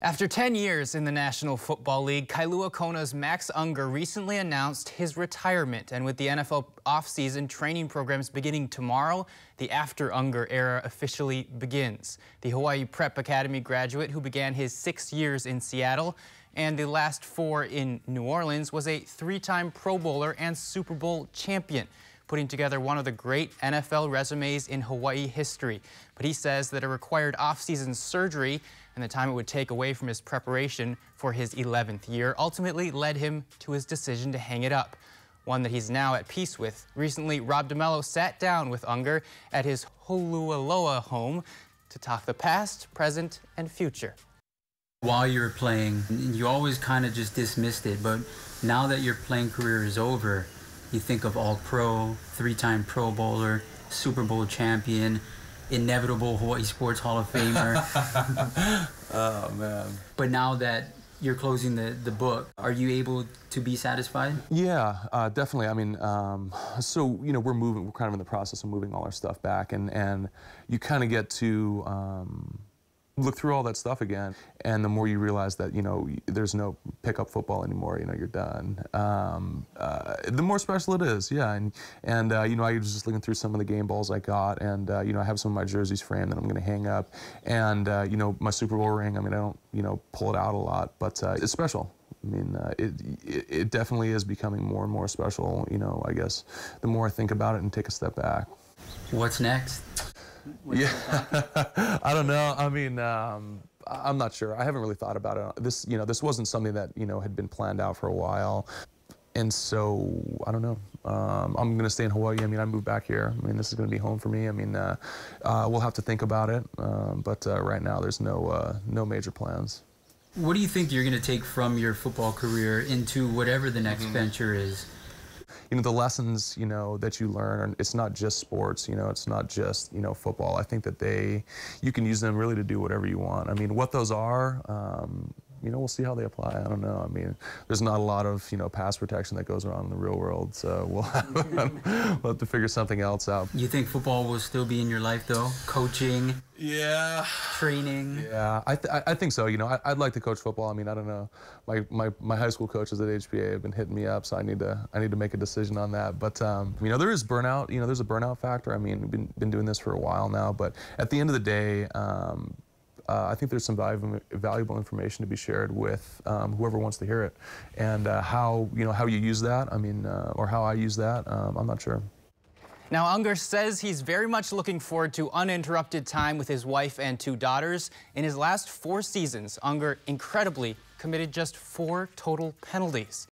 After 10 years in the National Football League, Kailua Kona's Max Unger recently announced his retirement. And with the NFL offseason training programs beginning tomorrow, the after Unger era officially begins. The Hawaii Prep Academy graduate who began his six years in Seattle and the last four in New Orleans was a three-time Pro Bowler and Super Bowl champion putting together one of the great NFL resumes in Hawaii history. But he says that it required off-season surgery and the time it would take away from his preparation for his 11th year ultimately led him to his decision to hang it up, one that he's now at peace with. Recently, Rob DeMello sat down with Unger at his Holualoa home to talk the past, present, and future. While you were playing, you always kind of just dismissed it, but now that your playing career is over, you think of All Pro, three time Pro Bowler, Super Bowl champion, inevitable Hawaii Sports Hall of Famer. oh, man. But now that you're closing the, the book, are you able to be satisfied? Yeah, uh, definitely. I mean, um, so, you know, we're moving, we're kind of in the process of moving all our stuff back, and, and you kind of get to, um, look through all that stuff again, and the more you realize that you know there's no pickup football anymore, you know you're done. Um, uh, the more special it is, yeah. And and uh, you know I was just looking through some of the game balls I got, and uh, you know I have some of my jerseys framed that I'm going to hang up, and uh, you know my Super Bowl ring. I mean I don't you know pull it out a lot, but uh, it's special. I mean, uh, it, it, it definitely is becoming more and more special. You know, I guess the more I think about it and take a step back. What's next? Yeah, I don't know. I mean, um, I'm not sure. I haven't really thought about it. This, you know, this wasn't something that you know had been planned out for a while, and so I don't know. Um, I'm gonna stay in Hawaii. I mean, I moved back here. I mean, this is gonna be home for me. I mean, uh, uh, we'll have to think about it, um, but uh, right now there's no uh, no major plans. What do you think you're gonna take from your football career into whatever the next mm -hmm. venture is? You know, the lessons, you know, that you learn, it's not just sports, you know, it's not just, you know, football. I think that they, you can use them really to do whatever you want. I mean, what those are, um, you know, we'll see how they apply. I don't know. I mean, there's not a lot of, you know, pass protection that goes around in the real world, so we'll have, we'll have to figure something else out. You think football will still be in your life, though? Coaching? Yeah. Training? Yeah, I, th I think so. You know, I, would like to coach football. I mean, I don't know. My, my, my high school coaches at HPA have been hitting me up, so I need to I need to make a decision on that. But, um, you know, there is burnout. You know, there's a burnout factor. I mean, we've been, been doing this for a while now, but at the end of the day, um, uh, I think there's some valuable, valuable information to be shared with um, whoever wants to hear it. And uh, how, you know, how you use that, I mean, uh, or how I use that, um, I'm not sure. Now, Unger says he's very much looking forward to uninterrupted time with his wife and two daughters. In his last four seasons, Unger incredibly committed just four total penalties.